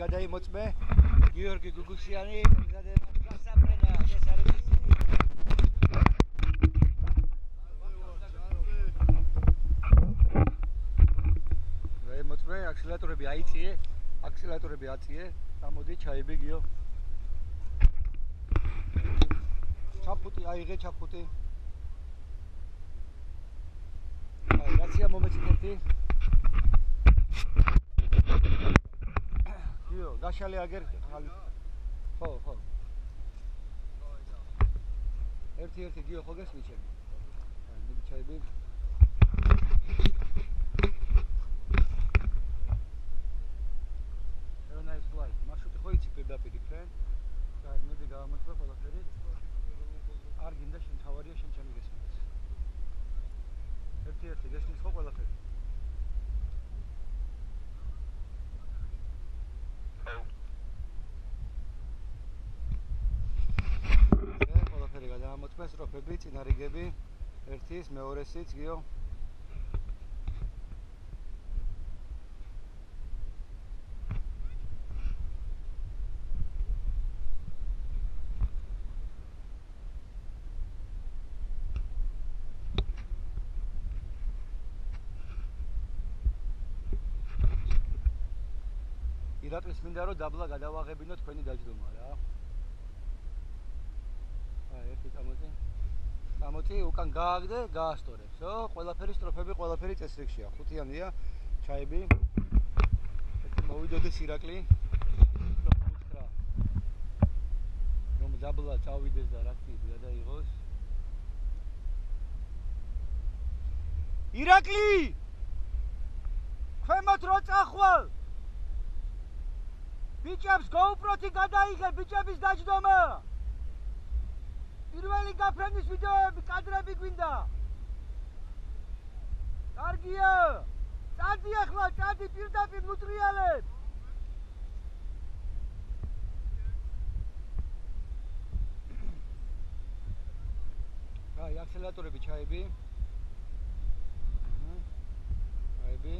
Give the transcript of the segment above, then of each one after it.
გადაიმოწმე. გიორგი გუგუშიანი ემზადება გასაფრენა ეს არის მოწმე აქსელატორები აიწიე აქსელატორები აწიე. გამოდი ჩაიბე გიო. ჩაფუტი აიღე ჩაფუტი. აი რაცია მომეცით ერთი იო გაშალე აგერ ხალი ხო ხო ერთი ერთი გიო ხო გესმი ჩემი აი მიდი ჩაიბი a nice flight. მარშრუტი ხო იცი პირდაპირ იქ? და მიდი გავამოწმე ყველაფერი. არ გინდა შენ თავარია შენ ჩემი გესმის. ერთი ერთი გესმის ხო ყველაფერი? მოწმეს როფები, წინარიგები, ერთის, მეორესიც, გიო. ირაკლის მინდა რომ დაბლა გადავაღებინო თქვენი დაждდომა რა. ერთი წამოწი. წამოწი უკან გააგდე, გაასტორებსო. ყველაფერი სტროფები, ყველაფერი წესრიგშია. ხუთიანია. ჩაები. ერთი მოვიდოდეს ირაკლი. უთხრა. რომ დაბლა წავიდეს და რა თქმა უნდა დაიღოს. ირაკლი! ქვემოთ რო წახვალ! ბიჭებს GoPro-თი გადაიღე ბიჭების დაждდომა! პირველი გაფრენის ვიდეოები, კადრები გვინდა. კარგია. წადი ახლა, წადი პირდაპირ ნუტრიალებ. აი, აქსელატორები ჩაები. აები.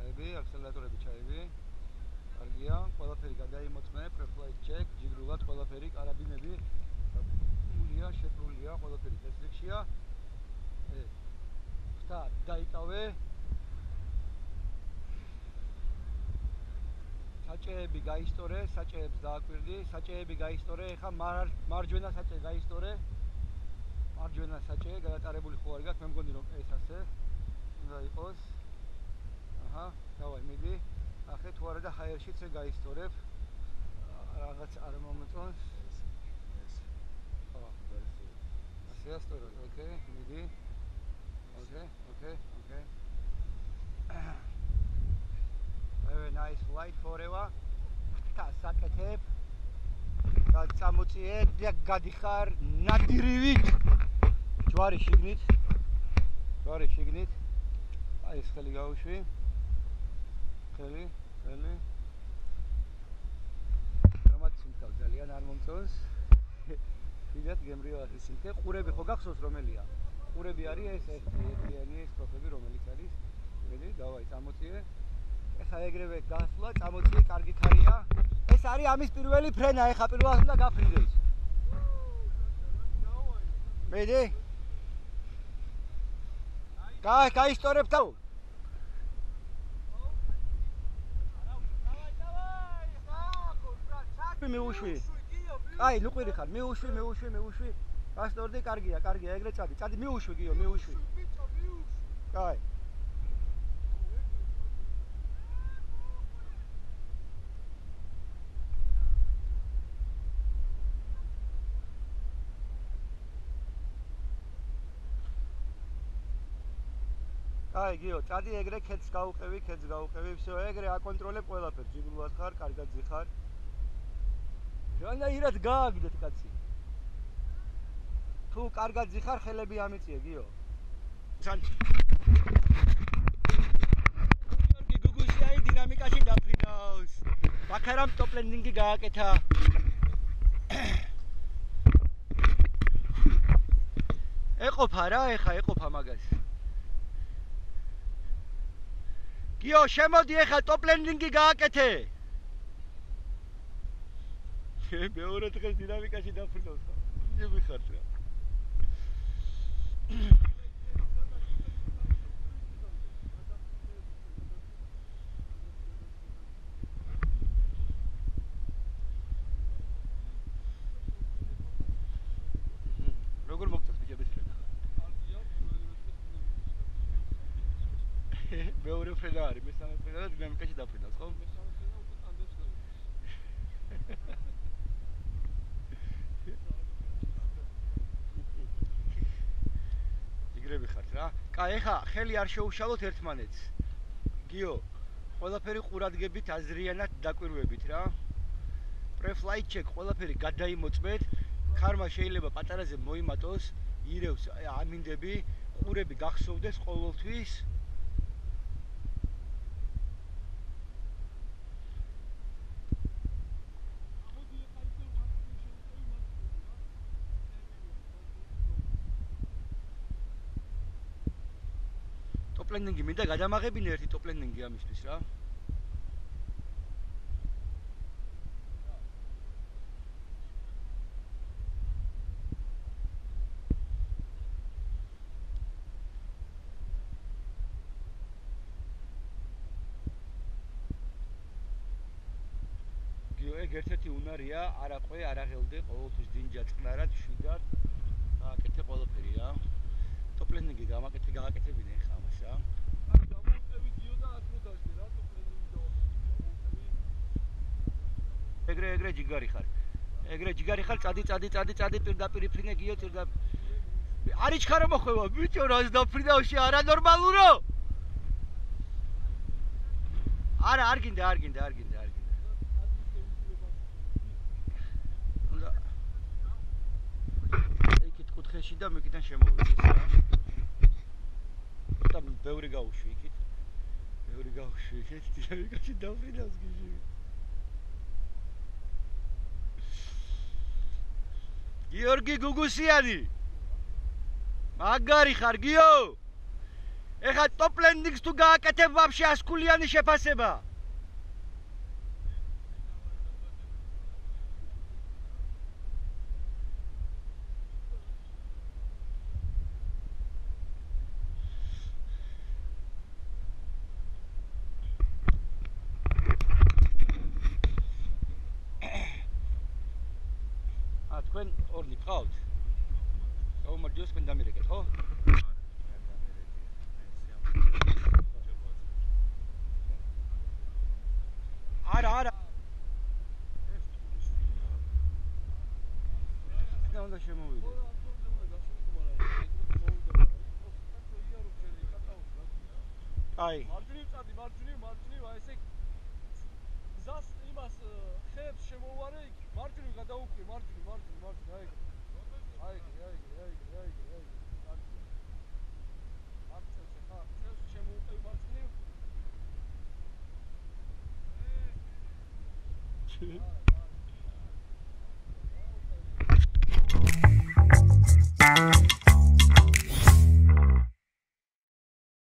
აები, აქსელატორები ჩაები. კარგია, ყველაფერი გადაიმოწმე, პრეფლაით ჩეკ, ჯიგრულად ყველაფერი, კარაბინები ულია, შეფრულია, ყველაფერი ტესტრიქშია. ე. ხთა დაიკავე. საჭეები გაისტორე, საჭეებს დააკვირდი, საჭეები გაისტორე, ეხა მარჯვენა საჭე გაისტორე. მარჯვენა საჭე გადატარებული ხო არ გაქვს, მე მგონი რომ ეს ასე უნდა იყოს. აჰა, დავაი, მიდი. ახე თუ არა და ჰაერშიც გაისტორებ რაღაც არ მომწონს ეს ხო. ასე ასტორო ოკეი მიდი ოკეი ოკეი ოკეი. Very nice flight forever. და საკეთებ. და წამოწიე და გადიხარ ნადირივით. ჯვარი შიგნით. ჯვარი შიგნით. აი ეს ხელი გავუშვი ხელი ხელი რომაც სიმთავ ძალიან არ მომწონს. ვიდათ გემრიო არის სიმთე ყურები ხო გახსოვს რომელია? ყურები არის ეს ერთი ერთიანი ეს პროფები რომელიც არის. მედი დავაი წამოწიე. ეხა ეგრევე გასვლა წამოწიე კარგი ხარია ეს არის ამის პირველი ფრენა ეხა პირველად უნდა გაფრინდეს მედი გაი გაისტორებ თავ უსვი მეუშვი აი ნუ ყვირი ხარ მეუშვი მეუშვი მეუშვი პასტორდი კარგია კარგია ეგრე წადი წადი მეუშვი გიო მეუშვი აი აი გიო წადი ეგრე ქეთს გაუყევი ქეთს გაუყევი всё ეგრე აკონტროლებ ყველაფერს ჯიგულად ხარ კარგად ზიხარ რანაირად გააგდეთ კაცი. თუ კარგად ზიხარ ხელები ამიწიე გიო. თან გიორგი გუგუში აი დინამიკაში დაფრინავს ბაქერამ ტოპ ლენდინგი გააკეთა. ეყოფა რა ეხა ეყოფა მაგას გიო, შემოდი ახლა ტოპლენდინგი გააკეთე. მეორე დღეს დინამიკაში დაფრინავს ხა. ნები ხარ რა. როგორ მოგწეს ბიჭების ფრენა? მეორე ფრენა არის, მესამე ფრენა და დინამიკაში დაფრინავს, ხო? მესამე ფრენა უკვე ტანდემს გაიგებს. იგრები ხართ რა. კაი, ეხა ხელი არ შეუშალოთ ერთმანეთს. გიო, ყველაფერი ყურადღებით აზრიანად დაკვირვებით რა. პრეფლაით ჩეკ, ყველაფერი გადაიმოწმეთ. ქარმა შეიძლება პატარაზე მოიმატოს, ირევს ამინდები, ყურები გახსოვდეს ყოველთვის. ტოპლენინგი მინდა გადამაღებინე ერთი ტოპლენინგი ამისთვის რა. ეგ ერთ-ერთი უნარია, არაყვე, არაღელდე, ყოველთვის დინჯა წყნარად, შვიდად. აკეთე ყველაფერი რა. ტოპლენინგი გამაკეთე, გააკეთებინე ხა. რა. აი დამოუკები გიო და აქ რო დაждე რა თო პრეზიდენტი ეგრე ეგრე ჯიგარი ხარ. ეგრე ჯიგარი ხარ, წადი წადი წადი წადი პირდაპირ ფრინე გიო წირდა. არის ჩქარო მოხვევა, ბიჭო რას დაფრინავში არანორმალურო? არა, არ გინდა, არ გინდა, არ გინდა, არ გინდა. უნდა იქით კუთხეში და მეკიდან შემოვიდეს რა. ბევრი გაუშვი იქით. ბევრი გაუშვი იქით, დინამიკაში დაფრინავს გიჟი. გიორგი გუგუსიანი. მაგარი ხარ გიო? ეხა ტოპლენდინგს თუ გააკეთებ ვაფშე ასკულიანი შეფასება. საუმარჯოს თქვენ დამირეკეთ, ხო? არა, არა. და უნდა შემოვიდე. აი. მარჯვნივ წადი, მარჯვნივ, მარჯვნივ, აი ესე გზას იმას ხებს შემოვარე იქ მარჯვნივ გადაუკვი მარჯვნივ მარჯვნივ მარჯვნივ აი აი